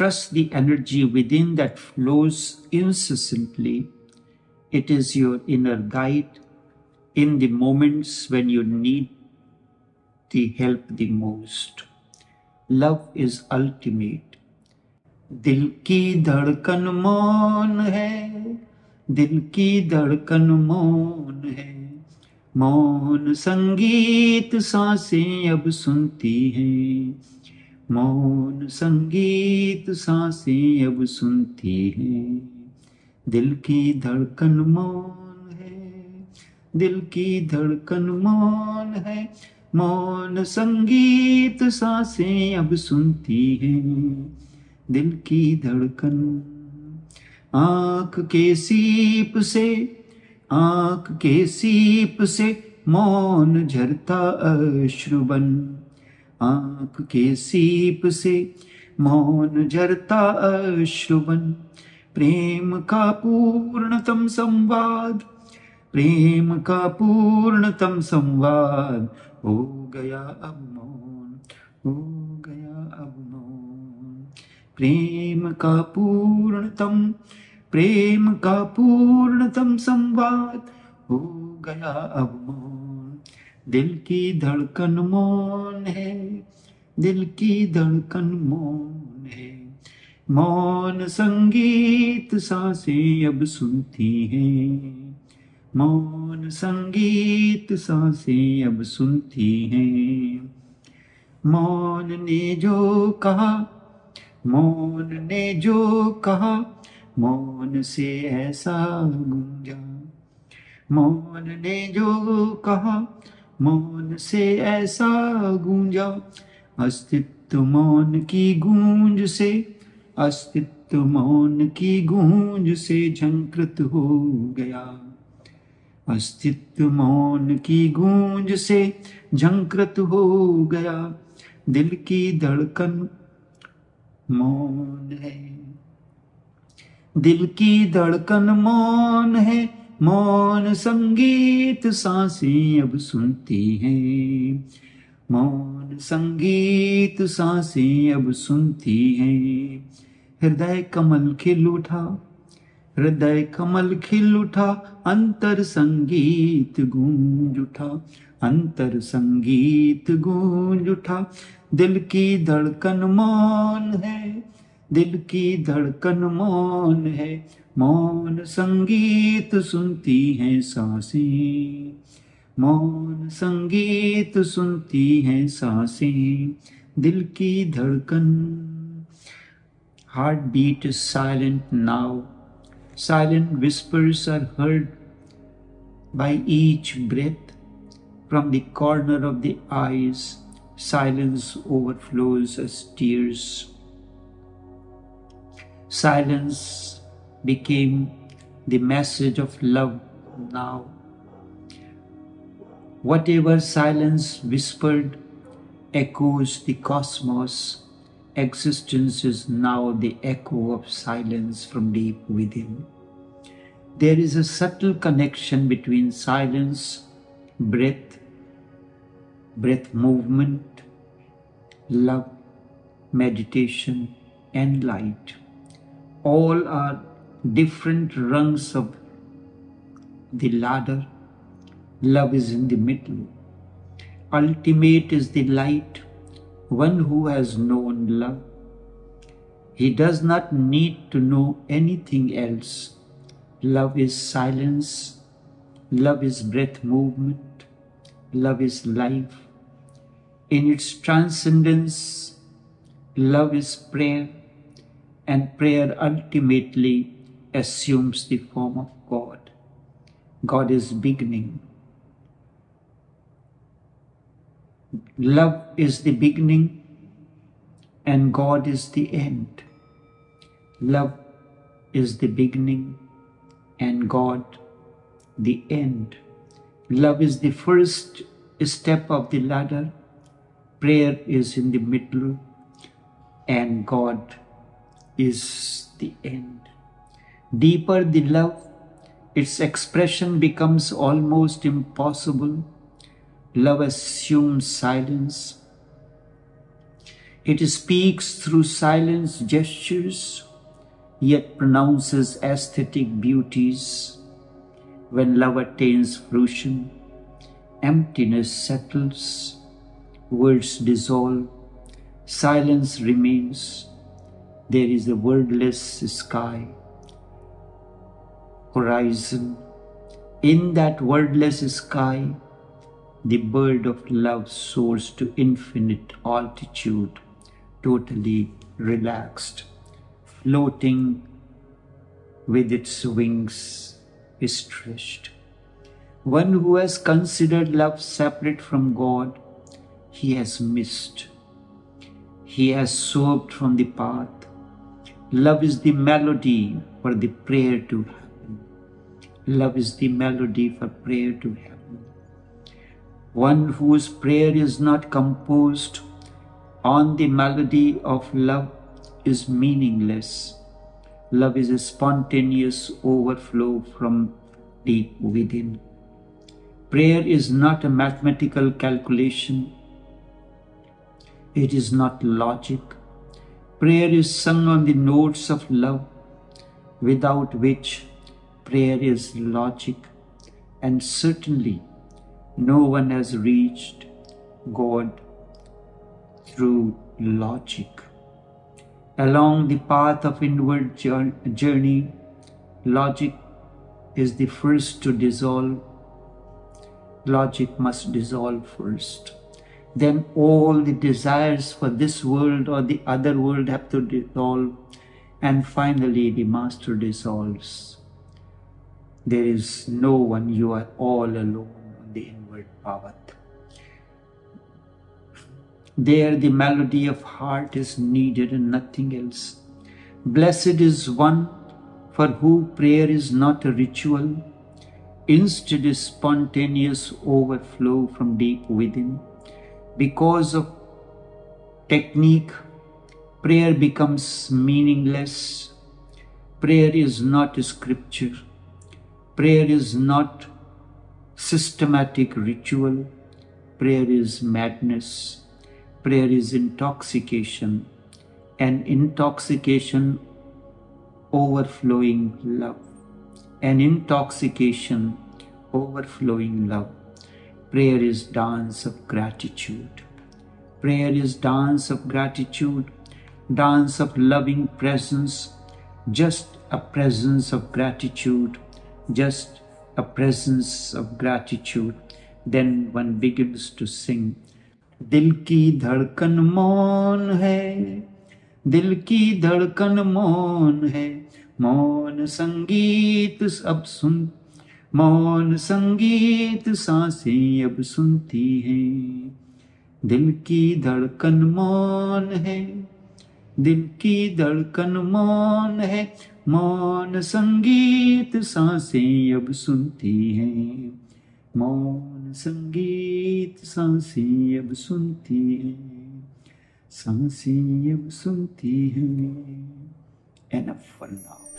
trust the energy within that flows incessantly. It is your inner guide in the moments when you need the help the most. Love is ultimate. दिल की धड़कन मौन है दिल की धड़कन मौन है मौन संगीत सांसें अब सुनती हैं मौन संगीत साँसें अब सुनती हैं। दिल की धड़कन मौन है। दिल की धड़कन मौन है। मौन संगीत साँसें अब सुनती हैं। दिल की धड़कन आँख के सीप से, आँख के सीप से मौन झरता अश्रुबन आँख के सीप से मौन झरता अश्रुबन। प्रेम का पूर्णतम संवाद, प्रेम का पूर्णतम संवाद। हो गया अब मौन, हो गया अब मौन। प्रेम का पूर्णतम, प्रेम का पूर्णतम संवाद, हो गया अब मौन। दिल की धड़कन मौन है, दिल की धड़कन मौन है। मौन संगीत साँसें अब सुनती हैं। मौन संगीत साँसें अब सुनती हैं। मौन ने जो कहा, मौन ने जो कहा, मौन से ऐसा गूंजा। मौन ने जो कहा मौन से ऐसा गूंजा, अस्तित्व मौन की गूंज से, अस्तित्व मौन की गूंज से झंकृत हो गया। अस्तित्व मौन की गूंज से झंकृत हो गया। दिल की धड़कन मौन है। दिल की धड़कन मौन है। मौन संगीत साँसें अब सुनती हैं। मौन संगीत साँसें अब सुनती हैं। हृदय कमल खिल उठा, हृदय कमल खिल उठा, अंतर संगीत गूंज उठा, अंतर संगीत गूंज उठा। दिल की धड़कन मौन है, दिल की धड़कन मौन है। मौन संगीत सुनती हैं साँसें। मौन संगीत सुनती हैं साँसें, दिल की धड़कन। Heart beat silent now silent whispers are heard by each breath from the corner of the eyes silence overflows tears silence became the message of love now. Whatever silence whispered echoes the cosmos Existence is now the echo of silence from deep within. There is a subtle connection between silence, breath, breath movement, love, meditation, and light. All are different rungs of the ladder. Love is in the middle. Ultimate is the light one who has known love. He does not need to know anything else. Love is silence, love is breath movement, love is life. In its transcendence, love is prayer, and prayer ultimately assumes the form of God. God is beginning. Love is the beginning and God is the end. Love is the beginning and God the end. Love is the first step of the ladder. Prayer is in the middle and God is the end. Deeper the love, its expression becomes almost impossible Love assumes silence. It speaks through silence gestures, yet pronounces aesthetic beauties. When love attains fruition, emptiness settles, words dissolve, silence remains. There is a wordless sky, horizon. In that wordless sky, the bird of love soars to infinite altitude totally relaxed, floating with its wings stretched. One who has considered love separate from God, he has missed. He has swerved from the path. Love is the melody for the prayer to. Love is the melody for prayer to heaven. One whose prayer is not composed on the melody of love is meaningless. Love is a spontaneous overflow from deep within. Prayer is not a mathematical calculation. It is not logic. Prayer is sung on the notes of love, without which prayer is logic, and certainly no one has reached God through logic. Along the path of inward journey, logic is the first to dissolve. Logic must dissolve first. Then all the desires for this world or the other world have to dissolve. And finally, the Master dissolves. There is no one, you are all alone on the inward path. There the melody of heart is needed and nothing else. Blessed is one for whom prayer is not a ritual, instead is spontaneous overflow from deep within. Because of technique, prayer becomes meaningless. Prayer is not a scripture. Prayer is not systematic ritual. Prayer is madness prayer is intoxication, and intoxication overflowing love, an intoxication overflowing love. Prayer is dance of gratitude. Prayer is dance of gratitude, dance of loving presence, just a presence of gratitude, just a presence of gratitude. Then one begins to sing दिल की धड़कन मौन है दिल की धड़कन मौन है मौन संगीत अब सुन मौन संगीत साँसें अब सुनती हैं दिल की धड़कन मौन है दिल की धड़कन मौन है। मौन संगीत साँसें अब सुनती हैं। मौन संगीत साँसें अब सुनती हैं। साँसें अब सुनती है। Enough for now